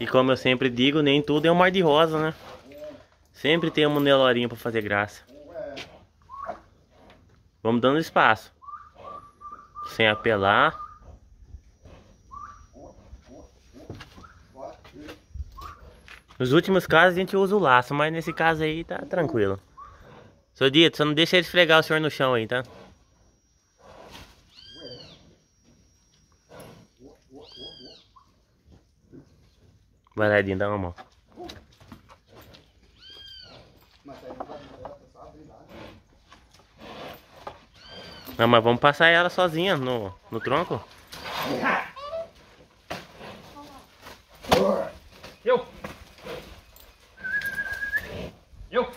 E como eu sempre digo, nem tudo é um mar de rosa, né? Sempre tem um Nelorinho pra fazer graça. Vamos dando espaço. Sem apelar. Nos últimos casos a gente usa o laço, mas nesse caso aí tá tranquilo. Seu Dito, só não deixa ele esfregar o senhor no chão aí, tá? Edinho, dá uma mão. Não, mas vamos passar ela sozinha no, no tronco. Eu! Eu!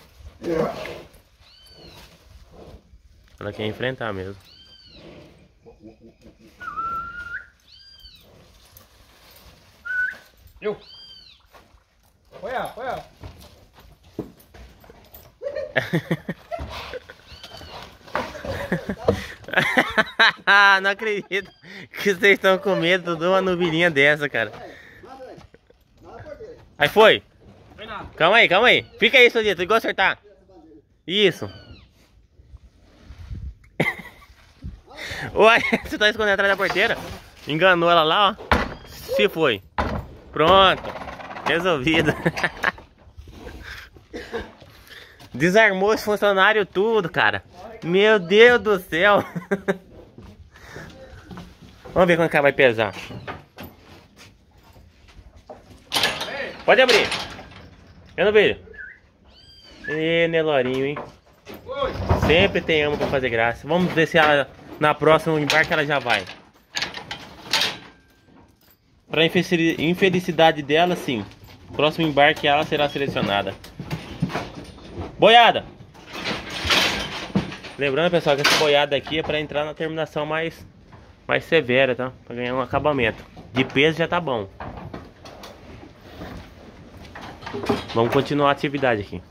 Ela quer enfrentar mesmo. Eu! Olha, olha! não acredito que vocês estão com medo de uma nubilinha dessa, cara. Aí foi. Calma aí, calma aí. Fica aí, seu dito, igual acertar. Isso. Uai, você tá escondendo atrás da porteira? Enganou ela lá, ó. Se foi. Pronto. Resolvido. Desarmou esse funcionário tudo, cara. Meu Deus do céu. Vamos ver quanto que ela vai pesar. Pode abrir. Eu não vejo. Ê, Nelorinho, hein? Sempre tem ama pra fazer graça. Vamos ver se ela, na próxima embarque ela já vai. Infelici- infelicidade dela, sim. Próximo embarque ela será selecionada. Boiada! Lembrando, pessoal, que essa boiada aqui é pra entrar na terminação mais, mais severa, tá? Pra ganhar um acabamento. De peso já tá bom. Vamos continuar a atividade aqui.